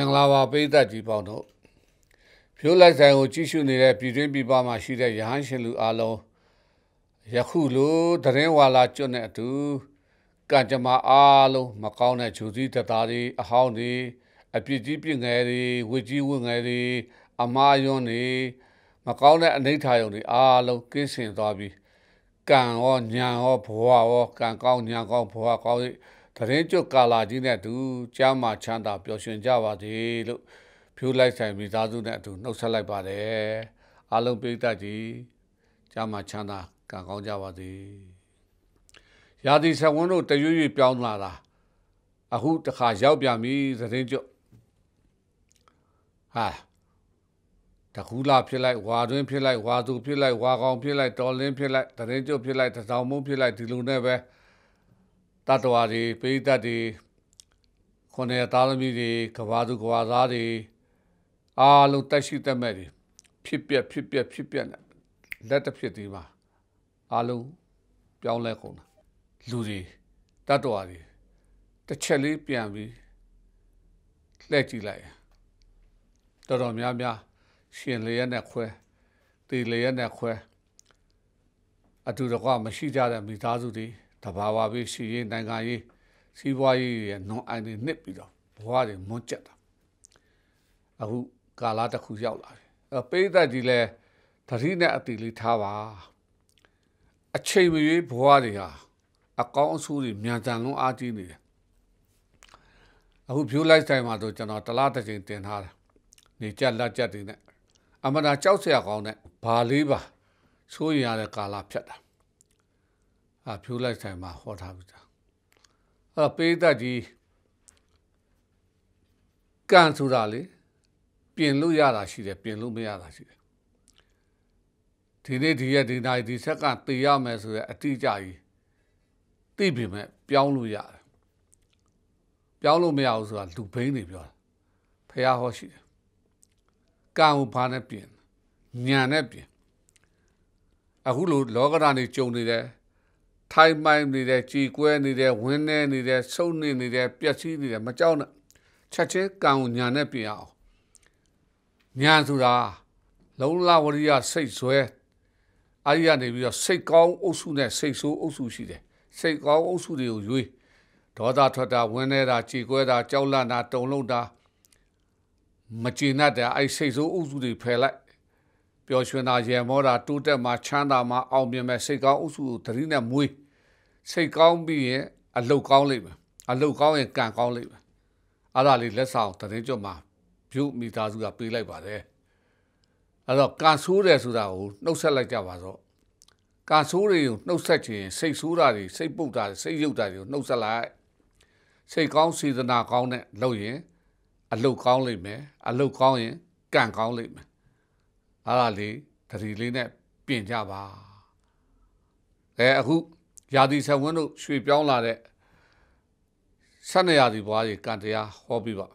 င်္ဂလာပါပိသက်ကြီးပေါင်းတို့ဖြိုးလိုက်ဆိုင်ကိုကြည့်ရှုနေတဲ့ပြည်တွင်းပြည်ပမှာရှိတဲ့ရဟန်းရှင်လူအလုံးယခုလိုသတင်းဝါလာကျွတ်တဲ့အတူကံကြမ္မာအားလုံးမကောင်းတဲ့ဂျူစီတသားတွေအဟောင်းတွေအပြစ်ကြီးပြစ်ငယ်တွေဝစ်ကြီးဝစ်ငယ်တွေအမားယွန်းတွေမကောင်းတဲ့အနိဋ္ဌာယုံတွေအားလုံးကင်းစင်သွားပြီးကံရောညာရောဘဝရောကံကောင်းညာကောင်းဘဝကောင်းသ တင်းကျွတ်ကာလာကြီးနဲ့အတူကြားမှာချမ်းသာပျော်ရွှင်ကြပါစေလို့ဖြိုးလိုက်ဆိုင်မိသားစုနဲ့အတူနှုတ်ဆက်လိုက်ပါတယ်အားလုံးပိဋကကြီးကြားမှာချမ်းသာကံကောင်းကြပါစေရာသီဆက်ဝန်းတို့တရွေ့ရွေ့ပြောင်းလာတာအခုတခါရောက်ပြန်ပြီသတင်းကျွတ်ဟာတခုလာဖြစ်လိုက်ဝါတွင်းဖြစ်လိုက်ဝါသူဖြစ်လိုက်ဝါကောင်ဖြစ်လိုက်တော်လင်းဖြစ်လိုက်သတင်းကျွတ်ဖြစ်လိုက်တစောင်းမုံဖြစ်လိုက်ဒီလိုနဲ့ပဲ တတ္တဝါတွေပိဋကတ်တွေခொနည်းသားသမီးတွေကဘာသူကဘာသားတွေအားလုံးတက်ရှိတက်မဲ့တွေဖြစ်ပြက်ဖြစ်ပြက်ဖြစ်ပြက်နဲ့လက်တစ်ဖြစ်ဒီမှာအားလုံးပြောင်းလဲကုန်တာလူတွေတတ္တဝါတွေတစ်ချက်လေးပြန်ပြီးလှည့်ကြည့်လိုက်တော်တော်များများရှင်လျက်နဲ့ခွဲတေလျက်နဲ့ခွဲအတူတကွမရှိကြတဲ့မိသားစုတွေ တဘာဝပဲရှိရေးနိုင်ငံရေးစီးပွားရေးရဲ့နွန်အိုင်တွေနှစ်ပြီးတော့ဘဝတွေမွန်းကျက်တာအခုကာလတစ်ခုရောက်လာတယ်အဲပိဋကကြီးလဲသတိနဲ့အတိလေးထားပါအချိန်မရွေးဘဝတွေဟာအကောင်းအဆိုးတွေမြန်တန်လုံးအားကြီးနေတယ်အခု view live time မှာတော့ကျွန်တော်တလားတစ်ချိန်တင်ထားတယ်နေကြလက်ကြတွေနဲ့အမှန်တရားကြောက်စရာကောင်းတဲ့ဘာလေးပါဆိုးရရတဲ့ကာလဖြတ်တာ အဖြိုးလိုက်ဆိုင်မှာဟောထားပြီသားအဲ့ပေးသက်ကြီးကံဆိုတာလေပြင်လို့ရတာရှိတယ်ပြင်လို့မရတာရှိတယ်ဒီနေ့ဒီရက်ဒီနိုင်ဒီဆက်ကတေရမယ်ဆိုတဲ့အတိအကျကြီးသိပြီမဲ့ပြောင်းလို့ရတယ်ပြောင်းလို့မရဘူးဆိုတာလူဘိန်းတွေပြောတာဖះဟောရှိတယ်ကံကိုဘာနဲ့ပြင်ညာနဲ့ပြင်အခုလိုလောကဓာတ်နေကြုံနေတယ် ထိုင်မိုင်းနေတယ်ကြည်ကွဲနေတယ်ဝင်းနေနေတယ်ဆုံနေနေတယ်ပျက်စီးနေတယ်မကြောက်နဲ့ချက်ချင်းကံကိုညာနဲ့ပြင်အောင်ညာဆိုတာလုံလဝရိယစိတ်ဆွဲအာရိယနေပြီးတော့စိတ်ကောင်းအုပ်စုနဲ့စိတ်ဆိုးအုပ်စုရှိတယ်စိတ်ကောင်းအုပ်စုတွေကိုရွေးဒေါသထွက်တာဝင်းနေတာကြည်ကွဲတာကြောက်လန့်တာတုန်လှုပ်တာမကျေနပ်တဲ့အဲ့စိတ်ဆိုးအုပ်စုတွေဖယ်လိုက်ပျော်ရွှင်တာရေမောတာတိုးတက်မှချမ်းသာမှအောင်မြင်မဲ့စိတ်ကောင်းအုပ်စုကိုသတိနဲ့မွေး စိတ်ကောင်းပြီးရင်အလုတ်ကောင်းလိမ့်မယ်အလုတ်ကောင်းရင်ကံကောင်းလိမ့်မယ်အဲ့ဒါလေးလက်ဆောင်တရင်ကျွတ်မှာပြုမိသားစုကပေးလိုက်ပါတယ်အဲ့တော့ကံဆိုးတယ်ဆိုတာကိုနှုတ်ဆက်လိုက်ကြပါတော့ကံဆိုးတွေကိုနှုတ်ဆက်ခြင်းစိတ်ဆိုးတာတွေစိတ်ပုတ်တာတွေစိတ်ရုပ်တာတွေကိုနှုတ်ဆက်လိုက်စိတ်ကောင်းစေတနာကောင်းတဲ့လုပ်ရင်အလုတ်ကောင်းလိမ့်မယ်အလုတ်ကောင်းရင်ကံကောင်းလိမ့်မယ်အဲ့ဒါလေးတတိလေးနဲ့ပြင်ကြပါအဲအခု ရာသီဆက်ဝန်းတို့ရွှေပြောင်းလာတဲ့ဆက်နေရာဒီဘွားကြီးကံတရားဟောပြပါ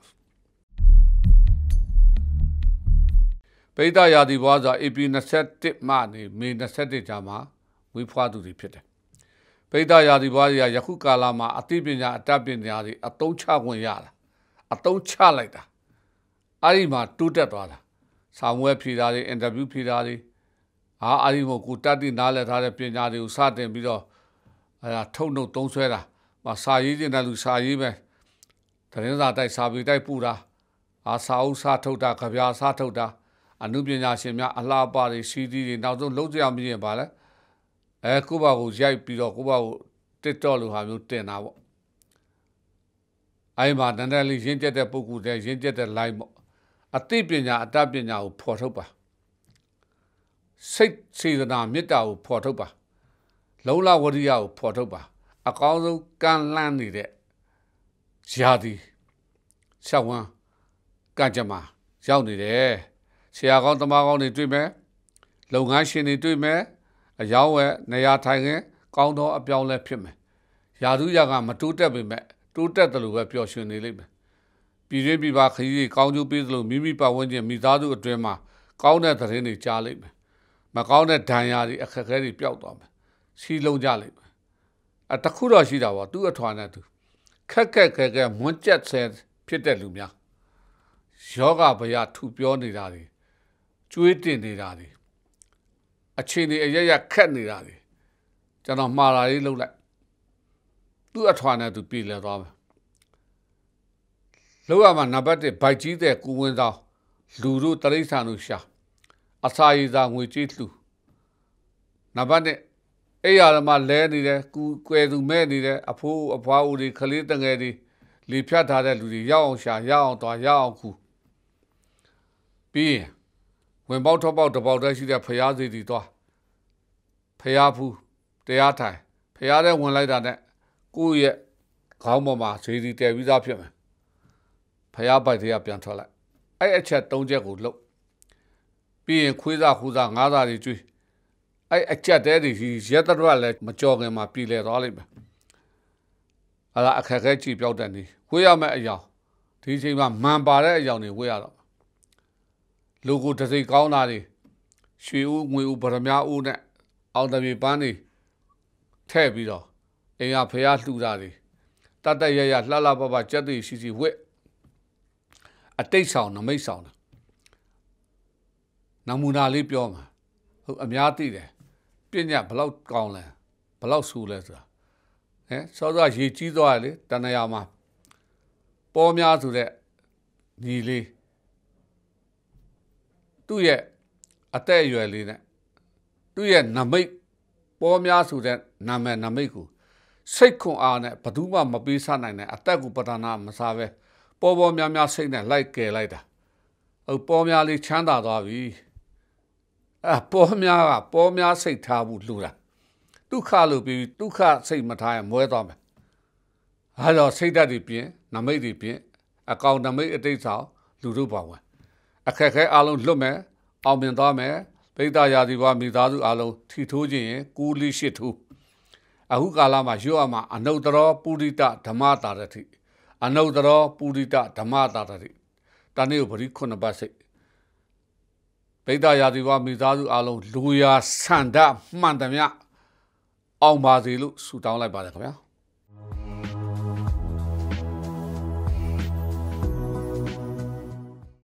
ပိဋကရာသီဘွားဆို AP 21မှနေမေ21ကြာမှာဝိဖွားသူတွေဖြစ်တယ်ပိဋကရာသီဘွားကြီးကယခုကာလမှာအသိပညာအတတ်ပညာတွေအသုံးချခွင့်ရတာအသုံးချလိုက်တာအဲ့ဒီမှာတိုးတက်သွားတာဆောင်းဝဲဖြေတာတွေအင်တာဗျူးဖြေတာတွေဟာအဲ့ဒီမို့ကိုတတ်တိနားလည်ထားတဲ့ပညာတွေကိုစတင်ပြီးတော့ အဲဒါထုတ်နှုတ်သုံးဆွဲတာမစာရေးတင်တဲ့လူစာရေးပဲသတင်းစာတိုက်စာပေတိုက်ပူတာအာစာအုပ်စာထုတ်တာကြပြာစာထုတ်တာအနုပညာရှင်များအလှပတွေစီးဒီတွေနောက်ဆုံးလုံးကြအောင်မြင်ပါလဲအဲကိုယ့်ဘာကိုရိုက်ပြီးတော့ကိုယ့်ဘာကို TikTok လိုဟာမျိုးတင်တာပေါ့အဲ့မှာတန်တယ်လေးရင်းကျက်တဲ့ပုံကူတဲ့ရင်းကျက်တဲ့ line ပေါ့အသိပညာအတတ်ပညာကိုဖော်ထုတ်ပါစိတ်စေတနာမေတ္တာကိုဖော်ထုတ်ပါ လုံလဝရိယကိုဖော်ထုတ်ပါအကောင်းဆုံးကန့်လန့်နေတဲ့ဇာတိဆက်ဝန်းကကြမှာရောက်နေတယ်ဆရာကောင်းတမကောင်းတွေတွေ့မယ်လုပ်ငန်းရှင်တွေတွေ့မယ်အယောင်းဝယ်နေရာထိုင်ခင်ကောင်းသောအပြောင်းလဲဖြစ်မယ်ယာသူရကမတိုးတက်ပေမဲ့တိုးတက်တယ်လို့ပဲပျော်ရွှင်နေလိမ့်မယ်ပြည်ရင်းပြည်ပခရီးတွေကောင်းကျိုးပေးသလိုမိမိပတ်ဝန်းကျင်မိသားစုအတွင်းမှာကောင်းတဲ့သတင်းတွေကြားလိမ့်မယ်မကောင်းတဲ့ဒဏ်ရာတွေအခက်အခဲတွေပျောက်သွားမယ် စီလုံးကြလိမ့်မယ်အတခုတော့ရှိတာပေါ့သူ့အထွာနဲ့သူခက်ခက်ခဲခဲမွန်းကျက်ဆဲဖြစ်တဲ့လူများယောဂဗျာထူပြောနေတာတွေကျွေးတင်နေတာတွေအခြေအနေအရရခက်နေတာတွေကျွန်တော်မှားတာလေးလုပ်လိုက်သူ့အထွာနဲ့သူပြည်လဲသွားမယ်လောက်ရမှာနံပါတ်1ဘိုက်ကြီးတဲ့ကူဝင်းသောလူတို့တရိษံတို့ရှာအစာရည်သာငွေကြေးလှူနံပါတ်1 အဲ့ရမှာလဲနေတယ်ကူကွယ်သူမဲ့နေတယ်အဖိုးအဖွားဦးတွေကလေးတငယ်တွေလေဖြတ်ထားတဲ့လူတွေရောက်အောင်ရှာရအောင်သွားရအောင်ခူပြီးရင်ဝင်ပေါက်ထောက်ပေါက်တပေါက်တည်းရှိတဲ့ဖျားစီတီသွားဖျားဖူးတရားထိုင်ဖျားတဲ့ဝင်လိုက်တာနဲ့ကိုယ့်ရဲ့ခေါင်းပေါ်မှာဈေးစီတည်ပြီးသားဖြစ်မယ်ဖျားပိုက်တွေကပြန်ထွက်လိုက်အဲ့အချက်၃ချက်ကိုလှုပ်ပြီးရင်ခွေးစားခူးစားငါးစားတွေကျွေး အဲ့အချက်တဲတွေရက်တရက်လည်းမကြော်ခင်မှာပြည်လဲသွားလိမ့်မယ်အဲ့ဒါအခက်ခဲကြည့်ပြောက်တဲ့နေဝေးရမယ့်အရာဒီအချိန်မှာမန်ပါတဲ့အရာတွေဝေးရတော့လူကိုတစိကောင်းတာတွေရွှေဦးငွေဦးဗရမ ्या ဦးနဲ့အောင်တပြေပန်းတွေထဲ့ပြီးတော့အင်ရဖះလှူတာတွေတတ်တရရလှလှပပကြက်သိရှိရှိဝက်အတိတ်ဆောင်နမိတ်ဆောင်နမူနာလေးပြောမှာဟုတ်အများသိတယ် ပညာဘလောက်ကောင်းလဲဘလောက်ဆူလဲဆိုတာဟဲ့စောစောရေကြီးသွားတယ်လေတဏှာမှာပေါ်များဆိုတဲ့ညီလေးသူ့ရဲ့အသက်အရွယ်လေးနဲ့သူ့ရဲ့နမိတ်ပေါ်များဆိုတဲ့နာမည်နမိတ်ကိုစိတ်ခွန်အားနဲ့ဘယ်သူမှမပေးဆနိုင်တဲ့အသက်ကိုပဒနာမစားပဲပေါ်ပေါ်များများစိတ်နဲ့လိုက်ကယ်လိုက်တာဟုတ်ပေါ်များလေးချမ်းသာသွားပြီ အပေါ်များကပေါ်များစိတ်ထားဘူးလှူတာဒုက္ခလို့ပြီးဒုက္ခစိတ်မထားရင်မွဲသွားမယ်အဲတော့စိတ်ဓာတ်တွေပြင်နမိတ်တွေပြင်အကောင်နမိတ်အတိတ်ဆောင်လူတို့ပါဝင်အခက်ခဲအလုံးလွတ်မယ်အောင်မြင်သွားမယ်ပိဋကရာသီဘဝမိသားစုအလုံးထီထိုးခြင်းရင်ကူလိရှိထူအခုကာလမှာရွတ်အမှာအနုတ္တရောပုရိတဓမ္မတာရတိအနုတ္တရောပုရိတဓမ္မတာရတိတနေ့ကိုပရိခုနှစ်ပတ်စိတ် ပိဋကရာသီဘဝမိသားစုအလုံးလူရာဆန္ဒမှန်သမျှအောင်ပါစေလို့ဆုတောင်းလိုက်ပါတယ်ခင်ဗျာ